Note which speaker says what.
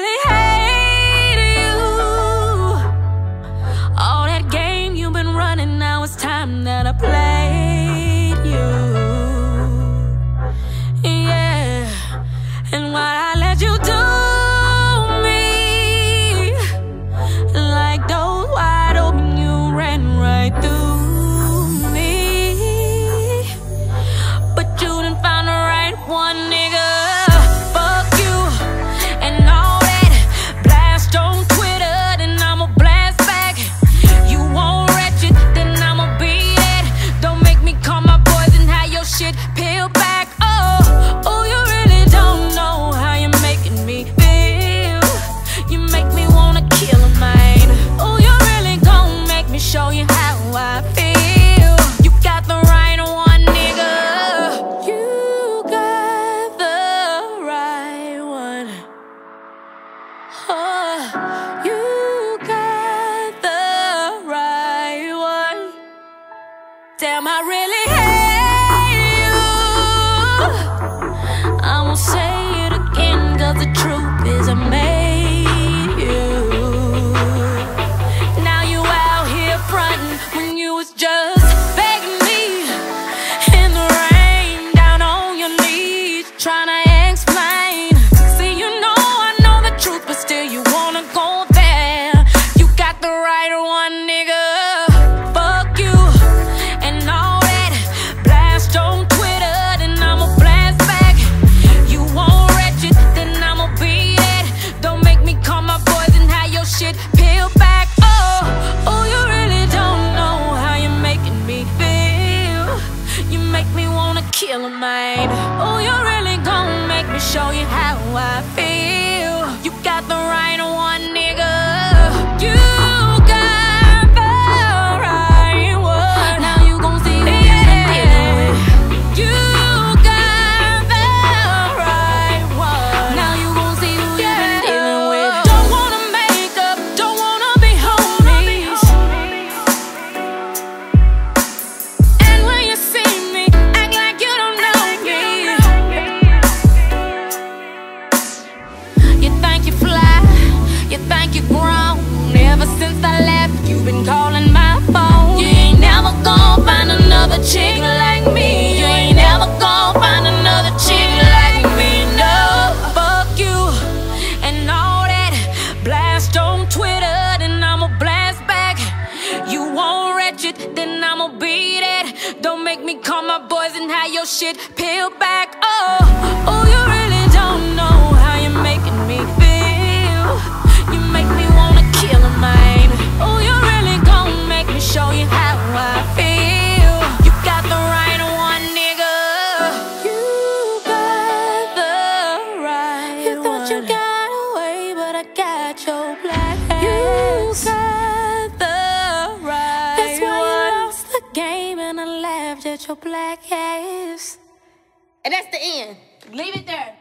Speaker 1: really Damn, I really hate you. I won't say it the truth is. killer mine. Oh, you really gonna make me show you how I feel. You think you've grown. Ever since I left You've been calling my phone. You ain't never gonna find another chick like me. You ain't never gonna find another chick like me. No, fuck you And all that Blast on Twitter Then I'ma blast back. You won't wretched Then I'ma beat it. Don't make me call my boys And have your shit peeled back. Oh, oh, you're got away, but I got your black ass. You got the right That's why one. you lost the game, and I laughed at your black ass.
Speaker 2: And that's the end. Leave it there.